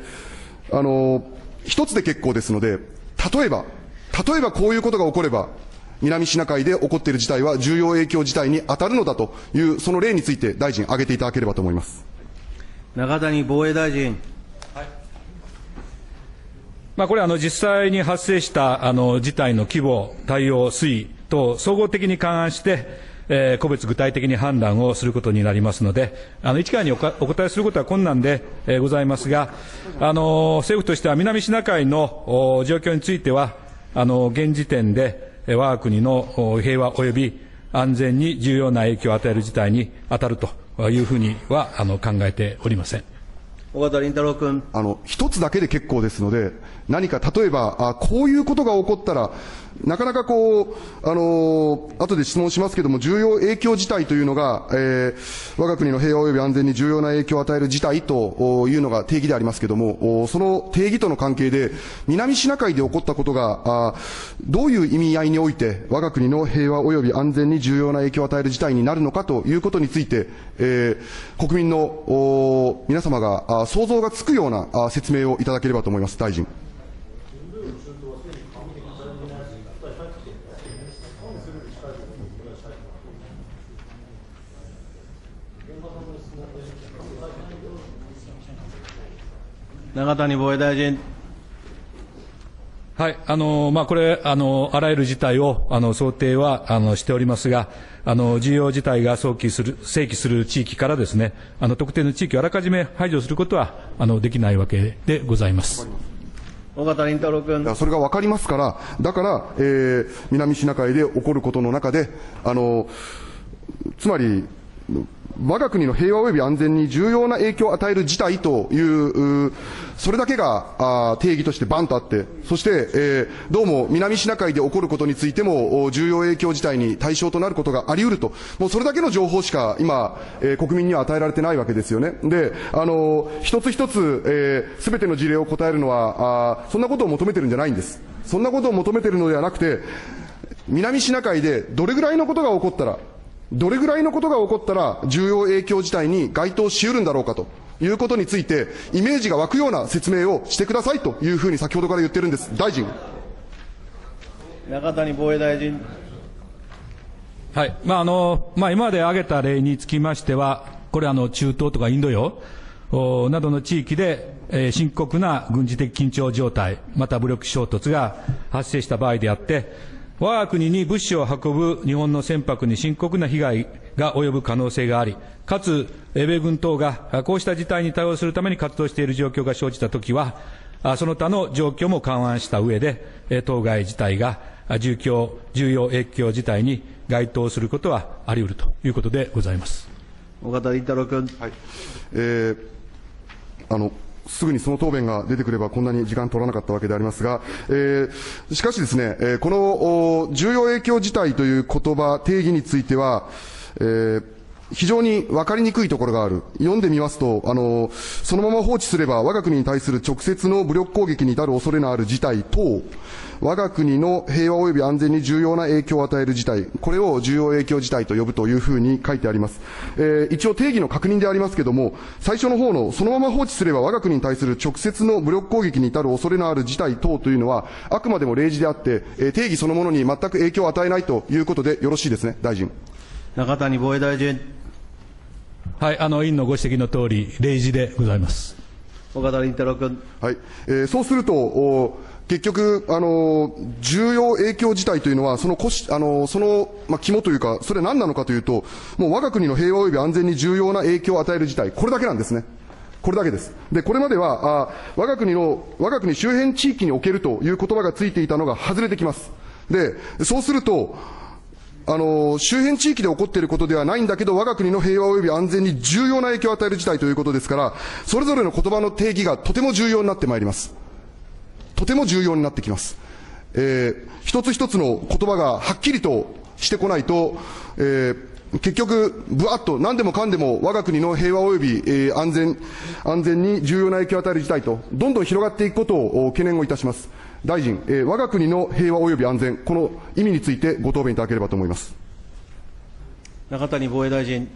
Speaker 2: あの一つで結構ですので、例えば、例えばこういうことが起これば、南シナ海で起こっている事態は重要影響事態に当たるのだという、その例について大臣、挙げていただければと思います。
Speaker 8: 中谷防衛大臣。
Speaker 7: まあ、これはあの実際に発生したあの事態の規模、対応、推移と総合的に勘案して、えー個別具体的に判断をすることになりますので、あの一概にお答えすることは困難で、えーございますが、あの政府としては南シナ海のお状況については、あの現時点で、えー我が国のお平和及び安全に重要な影響を与える事態に当たるというふうにはあの考えておりません。
Speaker 8: 尾形凛太郎君。
Speaker 2: あの、一つだけで結構ですので、何か例えば、あこういうことが起こったら、なかなかこう、あのー後で質問しますけども、重要影響事態というのが、えー我が国の平和及び安全に重要な影響を与える事態というのが定義でありますけども、その定義との関係で、南シナ海で起こったことが、どういう意味合いにおいて、我が国の平和及び安全に重要な影響を与える事態になるのかということについて、えー国民の皆様が想像がつくような説明をいただければと思います、大臣。
Speaker 8: 中谷防衛大臣。
Speaker 7: はい、あのまあ、これ、あのあらゆる事態をあの想定はあのしておりますが、あの重要事態が想起する正規する地域からですね、あの特定の地域をあらかじめ排除することはあのできないわけでございます。
Speaker 8: 尾形凛太郎君。
Speaker 2: それが分かりますから、だから、えー南シナ海で起こることの中で、あのつまり、我が国の平和及び安全に重要な影響を与える事態という、それだけがあ定義としてバンとあって、そして、えーどうも南シナ海で起こることについても、重要影響事態に対象となることがあり得ると、もうそれだけの情報しか今、えー国民には与えられてないわけですよね。で、あの一つ一つ、す、え、べ、ての事例を答えるのはあ、そんなことを求めてるんじゃないんです。そんなことを求めてるのではなくて、南シナ海でどれぐらいのことが起こったら、どれぐらいのことが起こったら重要影響事態に該当し得るんだろうかということについて、イメージが湧くような説明をしてくださいというふうに先ほどから言ってるんです。大臣。
Speaker 8: 中谷防衛大臣。
Speaker 7: はいまああのまあ、今まで挙げた例につきましては、これあの、中東とかインド洋おなどの地域で、えー深刻な軍事的緊張状態、また武力衝突が発生した場合であって、我が国に物資を運ぶ日本の船舶に深刻な被害が及ぶ可能性があり、かつ、えー米軍等があこうした事態に対応するために活動している状況が生じたときは、あその他の状況も勘案した上で、えー当該事態があ重要重要影響事態に該当することはあり得るということでございます。
Speaker 8: 尾形凛太郎君。
Speaker 2: はい。えーあの、すぐにその答弁が出てくればこんなに時間取らなかったわけでありますが、えーしかしですね、えーこの重要影響事態という言葉、定義については、えー非常に分かりにくいところがある。読んでみますと、あの、そのまま放置すれば我が国に対する直接の武力攻撃に至る恐れのある事態等、我が国の平和及び安全に重要な影響を与える事態、これを重要影響事態と呼ぶというふうに書いてあります。えー一応定義の確認でありますけども、最初の方のそのまま放置すれば我が国に対する直接の武力攻撃に至る恐れのある事態等というのは、あくまでも例示であって、えー定義そのものに全く影響を与えないということでよろしいですね、大臣。
Speaker 8: 中谷防衛大臣。
Speaker 7: はい、あの委員のご指摘の通り、例示でございます。
Speaker 8: 尾形凛太郎君。
Speaker 2: はい。えーそうすると、お結局、あのー重要影響事態というのは、そのこし、あのーその、まあ、肝というか、それは何なのかというと、もう我が国の平和及び安全に重要な影響を与える事態、これだけなんですね。これだけです。で、これまでは、あ我が国の、我が国周辺地域におけるという言葉がついていたのが外れてきます。で、そうすると、あの、周辺地域で起こっていることではないんだけど、我が国の平和及び安全に重要な影響を与える事態ということですから、それぞれの言葉の定義がとても重要になってまいります。とても重要になってきます。えー、一つ一つの言葉がはっきりとしてこないと、えー結局、ぶわっと何でもかんでも我が国の平和及び、えー安全、安全に重要な影響を与える事態と、どんどん広がっていくことを懸念をいたします。大臣、えー我が国の平和及び安全、この意味についてご答弁いただければと思います。
Speaker 8: 中谷防衛大臣。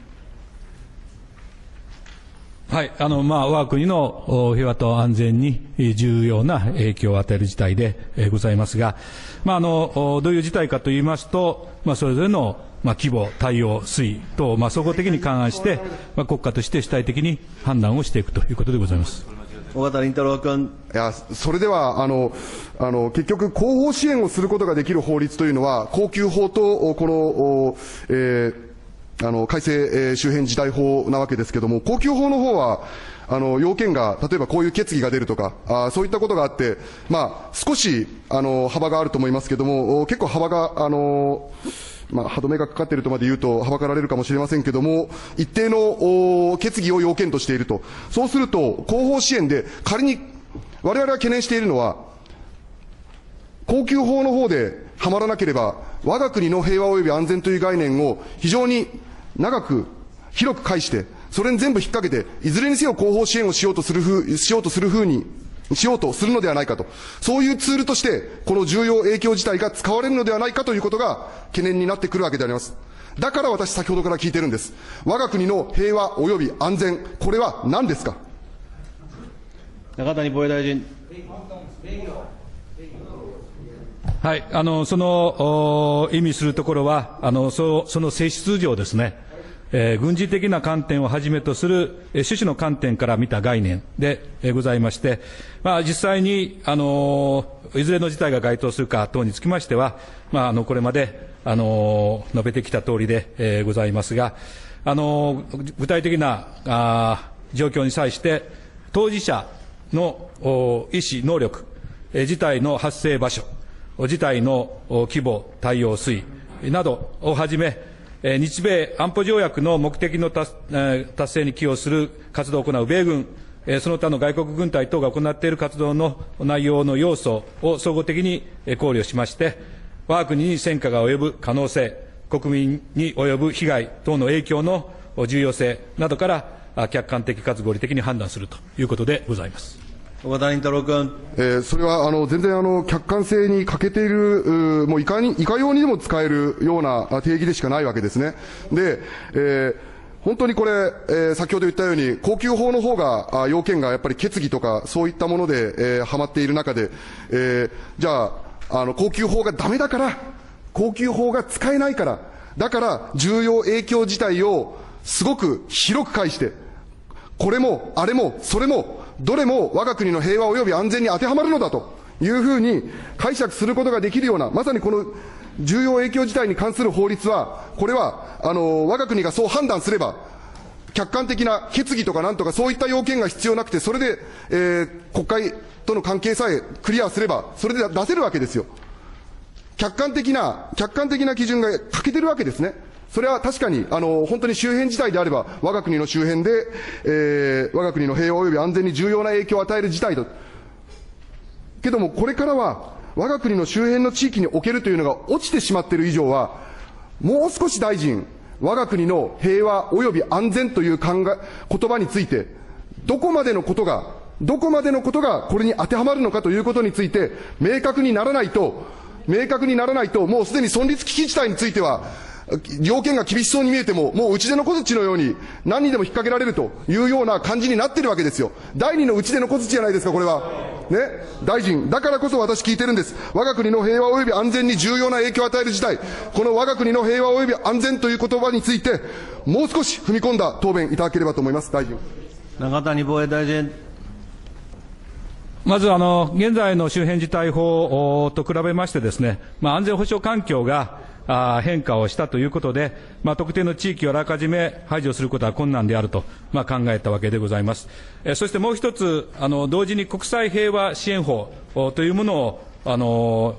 Speaker 7: はい、あの、まあ、我が国のお平和と安全にえー重要な影響を与える事態でえーございますが、まあ、あの、おどういう事態かと言いますと、まあ、それぞれの、まあ、規模、対応、推移等、まあ、総合的に勘案して、まあ、国家として主体的に判断をしていくということでございます。
Speaker 8: 尾形凛太郎君。
Speaker 2: いや、それでは、あの、あの、結局、後方支援をすることができる法律というのは、恒久法と、この、えーあの、改正、えー周辺事態法なわけですけれども、恒久法の方は、あの、要件が、例えばこういう決議が出るとか、あそういったことがあって、まあ、少し、あの、幅があると思いますけれども、結構幅が、あの、まあ、歯止めがかかっているとまで言うと、はばかられるかもしれませんけども、一定の決議を要件としていると。そうすると、後方支援で、仮に、我々が懸念しているのは、高級法の方ではまらなければ、我が国の平和及び安全という概念を非常に長く、広く介して、それに全部引っ掛けて、いずれにせよ後方支援をしようとするふう、しようとするふうに、しようとするのではないかと。そういうツールとして、この重要影響自体が使われるのではないかということが懸念になってくるわけであります。だから私先ほどから聞いてるんです。我が国の平和及び安全、これは何ですか？
Speaker 8: 中谷防衛大臣。
Speaker 7: はい、あの、その、お意味するところは、あの、そその性質上ですね、えー軍事的な観点をはじめとする、えー趣旨の観点から見た概念で、えーございまして、まあ、実際に、あのいずれの事態が該当するか等につきましては、まあ、あの、これまで、あの述べてきた通りで、えーございますが、あの具体的な、あ状況に際して、当事者のお意思、能力、えー事態の発生場所、事態の規模、対応推移などをはじめ、日米安保条約の目的の達,成に寄与する活動を行う米軍、その他の外国軍隊等が行っている活動の内容の要素を総合的に考慮しまして、我が国に戦火が及ぶ可能性、国民に及ぶ被害等の影響の重要性などから、客観的かつ合理的に判断するということでございます。
Speaker 8: 尾形凛太郎君。
Speaker 2: えーそれはあの全然あの客観性に欠けている、もういかにいかようにでも使えるような定義でしかないわけですね。で、えー本当にこれ、えー先ほど言ったように、高級法の方が、あ要件がやっぱり決議とか、そういったもので、えーはまっている中で、えーじゃあ、あの、高級法がダメだから、高級法が使えないから、だから、重要影響事態をすごく広く介して、これも、あれも、それも、どれも我が国の平和及び安全に当てはまるのだというふうに解釈することができるような、まさにこの重要影響事態に関する法律は、これは、あの、我が国がそう判断すれば、客観的な決議とかなんとかそういった要件が必要なくて、それで、えー国会との関係さえクリアすれば、それで出せるわけですよ。客観的な、客観的な基準が欠けてるわけですね。それは確かに、あの、本当に周辺事態であれば、我が国の周辺で、えー我が国の平和及び安全に重要な影響を与える事態だ。けども、これからは、我が国の周辺の地域におけるというのが落ちてしまっている以上は、もう少し大臣、我が国の平和及び安全という考え、言葉について、どこまでのことが、どこまでのことがこれに当てはまるのかということについて、明確にならないと、明確にならないと、もうすでに存立危機事態については、要件が厳しそうに見えても、もう打ち出の小槌のように、何にでも引っ掛けられるというような感じになってるわけですよ。第二の打ち出の小槌じゃないですか、これは。ね？大臣、だからこそ私聞いてるんです。我が国の平和及び安全に重要な影響を与える事態、この我が国の平和及び安全という言葉について、もう少し踏み込んだ答弁いただければと思います、大臣。
Speaker 8: 中谷防衛大臣。
Speaker 7: まずあの、現在の周辺事態法おと比べましてですね、まあ、安全保障環境が変化をしたということで、まあ、特定の地域をあらかじめ排除することは困難であると、まあ、考えたわけでございます。えーそしてもう一つ、あの、同時に国際平和支援法というものを、あの、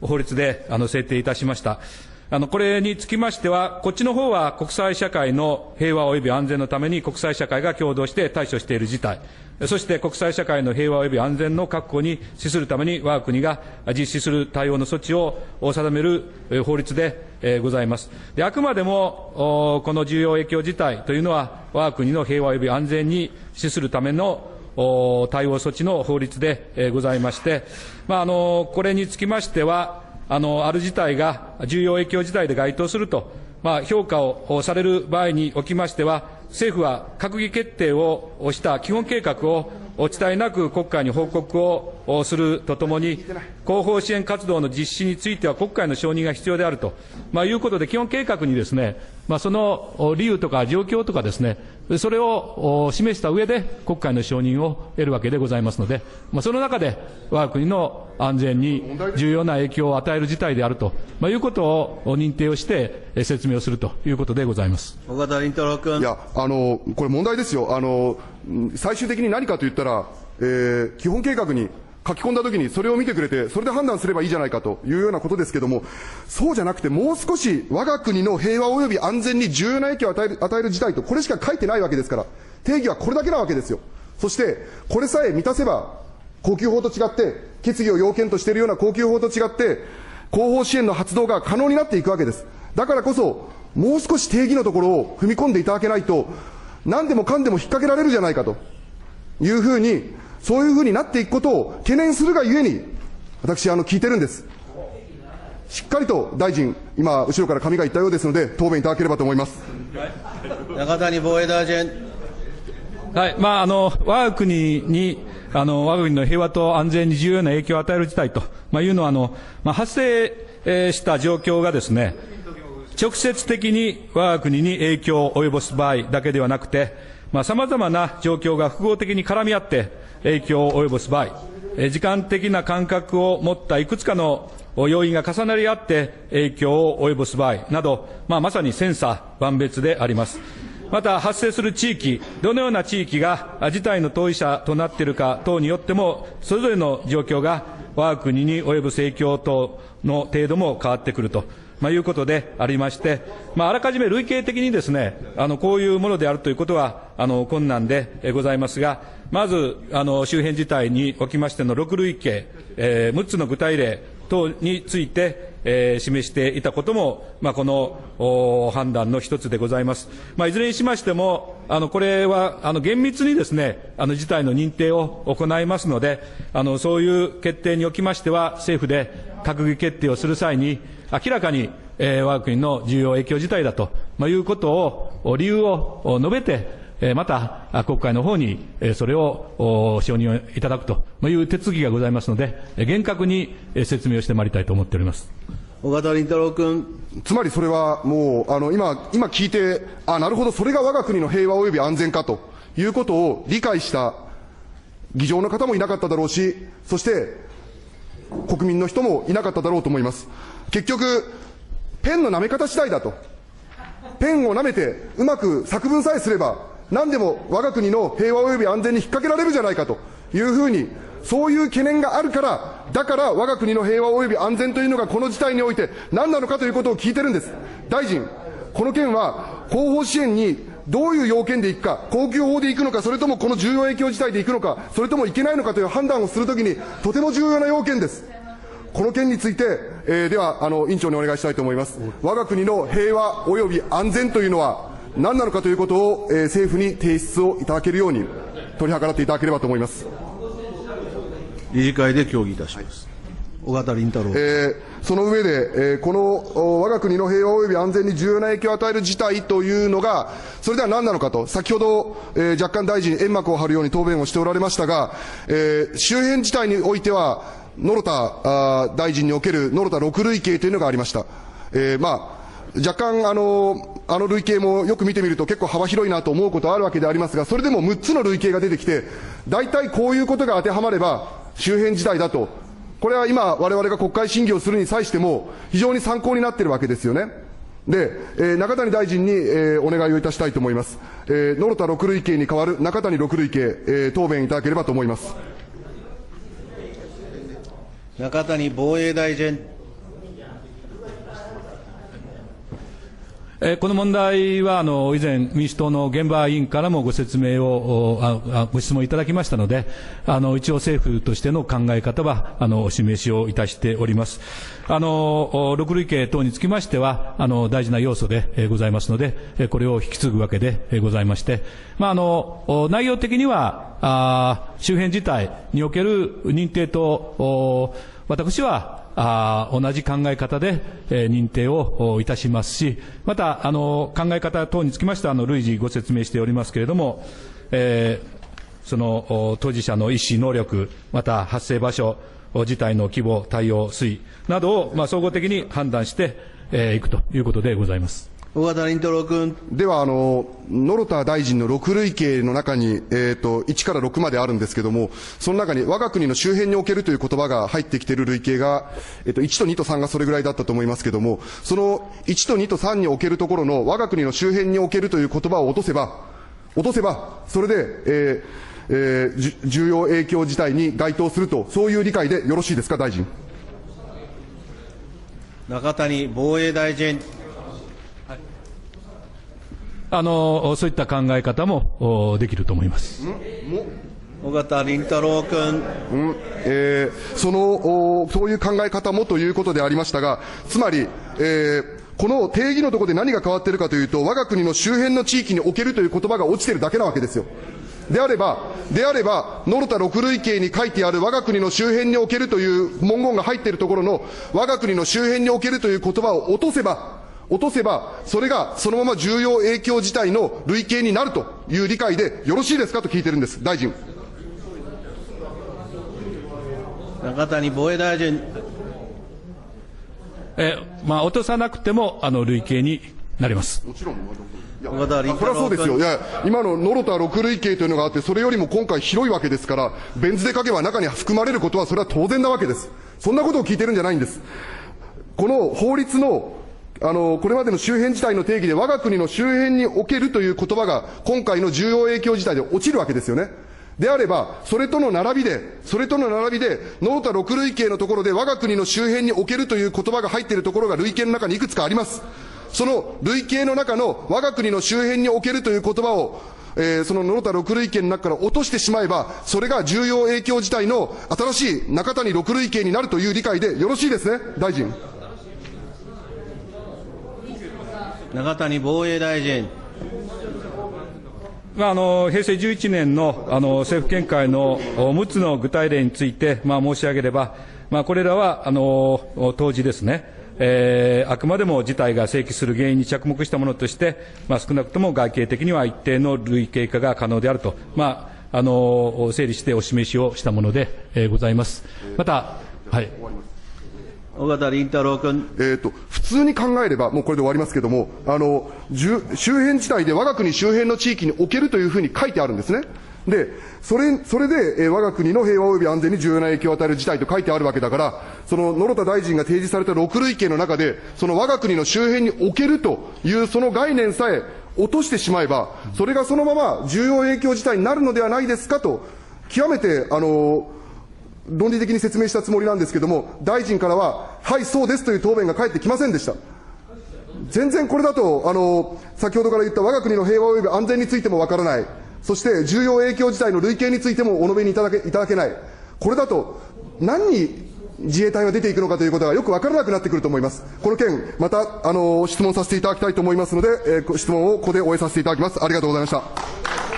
Speaker 7: 法律であの制定いたしました。あの、これにつきましては、こっちの方は国際社会の平和及び安全のために国際社会が共同して対処している事態、そして国際社会の平和及び安全の確保に資するために我が国が実施する対応の措置を定める法律でございます。であくまでも、この重要影響事態というのは、我が国の平和及び安全に資するための対応措置の法律でございまして、まあ、あの、これにつきましては、あの、ある事態が重要影響事態で該当すると、まあ、評価をされる場合におきましては、政府は閣議決定をした基本計画をお伝えなく国会に報告をするとともに、後方支援活動の実施については国会の承認が必要であると、まあ、いうことで、基本計画にですね、まあ、その理由とか状況とかですね、それを示した上で国会の承認を得るわけでございますので、まあ、その中で我が国の安全に重要な影響を与える事態であると、まあ、いうことを認定をして説明をするということでございます
Speaker 8: 尾形凛太郎君。
Speaker 2: いや、あの、これ問題ですよ。あの、最終的に何かと言ったら、えー、基本計画に書き込んだときにそれを見てくれて、それで判断すればいいじゃないかというようなことですけども、そうじゃなくて、もう少し我が国の平和及び安全に重要な影響を与える与える事態と、これしか書いてないわけですから、定義はこれだけなわけですよ。そして、これさえ満たせば、高級法と違って、決議を要件としているような高級法と違って、後方支援の発動が可能になっていくわけです。だからこそ、もう少し定義のところを踏み込んでいただけないと、何でもかんでも引っ掛けられるじゃないかというふうに、そういうふうになっていくことを懸念するがゆえに、私、あの、聞いてるんです。しっかりと大臣、今、後ろから紙が言ったようですので、答弁いただければと思います。
Speaker 8: 中谷防衛大臣。
Speaker 7: はい、まあ、あの、我が国に、あの、我が国の平和と安全に重要な影響を与える事態と、まあ、いうのは、あの、まあ、発生、えー、した状況がですね、直接的に我が国に影響を及ぼす場合だけではなくて、まあ、様々な状況が複合的に絡み合って影響を及ぼす場合、時間的な感覚を持ったいくつかの要因が重なり合って影響を及ぼす場合など、まあ、まさに千差万別であります。また発生する地域、どのような地域が事態の当事者となっているか等によっても、それぞれの状況が我が国に及ぼす影響等の程度も変わってくると。まあ、いうことでありまして、まあ、あらかじめ累計的にですね、あの、こういうものであるということは、あの、困難でございますが、まず、あの、周辺事態におきましての6類型、えー、6つの具体例等について、えー、示していたことも、まあ、この判断の一つでございます。まあ、いずれにしましても、あの、これは、あの、厳密にですね、あの、事態の認定を行いますので、あの、そういう決定におきましては、政府で閣議決定をする際に、明らかに、えー、我が国の重要影響事態だと、まあ、いうことを、理由を述べて、また、国会の方にそれを承認をいただくという手続きがございますので、厳格に説明をしてまいりたいと思っております。
Speaker 8: 尾形凛太郎君。
Speaker 2: つまりそれはもう、あの、今、今聞いて、あ、なるほど、それが我が国の平和及び安全かということを理解した議場の方もいなかっただろうし、そして、国民の人もいなかっただろうと思います。結局、ペンの舐め方次第だと。ペンを舐めて、うまく作文さえすれば、何でも我が国の平和及び安全に引っ掛けられるじゃないかというふうに、そういう懸念があるから、だから我が国の平和及び安全というのがこの事態において何なのかということを聞いてるんです。大臣、この件は後方支援にどういう要件でいくか、公共法でいくのか、それともこの重要影響事態でいくのか、それともいけないのかという判断をするときに、とても重要な要件です。この件について、えー、では、あの、委員長にお願いしたいと思います。我が国の平和及び安全というのは何なのかということを、えー、政府に提出をいただけるように、取り計らっていただければと思います。
Speaker 1: 理事会で協議いたします。
Speaker 8: 尾形凛太郎。
Speaker 2: えー、その上で、えー、この我が国の平和及び安全に重要な影響を与える事態というのが、それでは何なのかと、先ほど、えー、若干大臣、煙幕を張るように答弁をしておられましたが、えー、周辺事態においては、野呂田大臣における野呂田6類型というのがありました。えー、まあ、若干、あの、あの類型もよく見てみると結構幅広いなと思うことあるわけでありますが、それでも6つの類型が出てきて、大体こういうことが当てはまれば、周辺事態だと。これは今、我々が国会審議をするに際しても、非常に参考になっているわけですよね。で、えー、中谷大臣に、えー、お願いをいたしたいと思います。えー、野呂田6類型に代わる中谷6類型、えー、答弁いただければと思います。
Speaker 8: 中谷防衛大臣。
Speaker 7: えこの問題は、あの、以前、民主党の現場委員からもご説明を、あご質問いただきましたので、あの、一応政府としての考え方は、あの、お示しをいたしております。あの、お六類型等につきましては、あの、大事な要素で、ございますので、これを引き継ぐわけで、ございまして、まあ、あの、内容的には、あ周辺事態における認定と、私は、あ同じ考え方で、えー認定をいたしますし、また、あの、考え方等につきましては、あの、類似ご説明しておりますけれども、えーその、当事者の意思、能力、また発生場所、事態の規模、対応、推移などを、まあ、総合的に判断して、えーいくということでございます。
Speaker 8: 尾形凛太郎君。
Speaker 2: では、あの、野呂田大臣の6類型の中に、えっ、と、1から6まであるんですけども、その中に我が国の周辺におけるという言葉が入ってきている類型が、えっ、と、1と2と3がそれぐらいだったと思いますけども、その1と2と3におけるところの我が国の周辺におけるという言葉を落とせば、落とせば、それで、えーえーじゅ重要影響事態に該当すると、そういう理解でよろしいですか、大臣。
Speaker 8: 中谷防衛大臣。
Speaker 7: あの、そういった考え方もおできると思います。
Speaker 8: 尾形凛太郎君。
Speaker 2: うんえーそのおそういう考え方もということでありましたが、つまり、えーこの定義のところで何が変わっているかというと、我が国の周辺の地域におけるという言葉が落ちているだけなわけですよ。であれば、であれば、ノルタ6類型に書いてある我が国の周辺におけるという文言が入っているところの、我が国の周辺におけるという言葉を落とせば、落とせば、それがそのまま重要影響事態の類型になるという理解でよろしいですかと聞いてるんです、大臣。
Speaker 8: 中谷防衛大臣。
Speaker 7: えーまあ、落とさなくても、あの、類型になります。
Speaker 2: もちろん、これはそう。ですよ。いや、今のノロタ6類型というのがあって、それよりも今回広いわけですから、ベン図で書けば中に含まれることは、それは当然なわけです。そんなことを聞いてるんじゃないんです。この法律の、あの、これまでの周辺事態の定義で我が国の周辺におけるという言葉が、今回の重要影響事態で落ちるわけですよね。であれば、それとの並びで、それとの並びで、ノータ6類型のところで我が国の周辺におけるという言葉が入っているところが類型の中にいくつかあります。その類型の中の我が国の周辺におけるという言葉を、えーそのノータ6類型の中から落としてしまえば、それが重要影響事態の新しい中谷6類型になるという理解でよろしいですね、大臣。
Speaker 8: 中谷防衛大臣。
Speaker 7: まあ、あの平成11年のあの政府見解の6つの具体例について、まあ、申し上げれば、まあ、これらはあの当時ですね、えーあくまでも事態が生起する原因に着目したものとして、まあ、少なくとも外形的には一定の類型化が可能であると、まあ、あの整理してお示しをしたもので、えーございます。また、はい。
Speaker 8: 尾形凛太郎君。
Speaker 2: えー、と普通に考えれば、もうこれで終わりますけれども、あの周辺地帯で我が国周辺の地域におけるというふうに書いてあるんですね。で、それそれで、えー我が国の平和及び安全に重要な影響を与える事態と書いてあるわけだから、その野呂田大臣が提示された6類型の中で、その我が国の周辺におけるというその概念さえ落としてしまえば、それがそのまま重要影響事態になるのではないですかと、極めて、あの論理的に説明したつもりなんですけども、大臣からは、はい、そうですという答弁が返ってきませんでした。全然これだと、あの、先ほどから言った我が国の平和及び安全についてもわからない。そして重要影響事態の類型についてもお述べにいただけいただけない。これだと、何に自衛隊は出ていくのかということがよくわからなくなってくると思います。この件、また、あの、質問させていただきたいと思いますので、えー質問をここで終えさせていただきます。ありがとうございました。